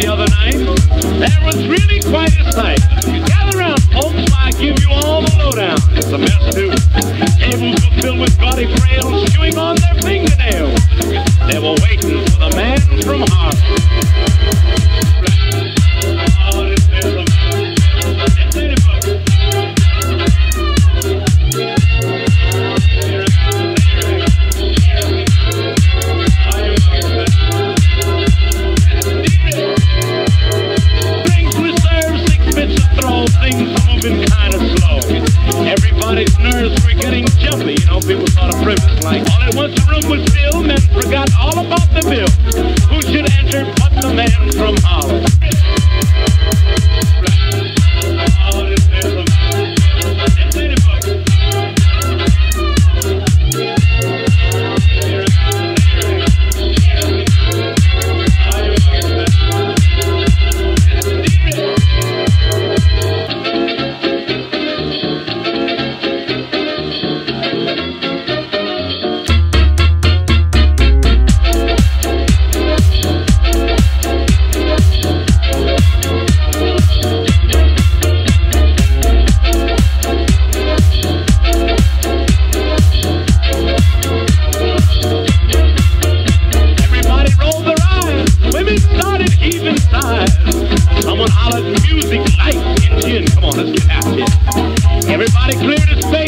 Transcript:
the other night. That was really quite a sight. Gather round, folks, I give you all the lowdown. It's a mess, too. Tables were filled with gaudy frails chewing on their fingernails. jumpy, you know, people thought of privilege. Like, all at once the room was filled, men forgot all about the bill. Who should answer but the man from Holland? Music light engine. Come on, let's get out here. Everybody clear the space.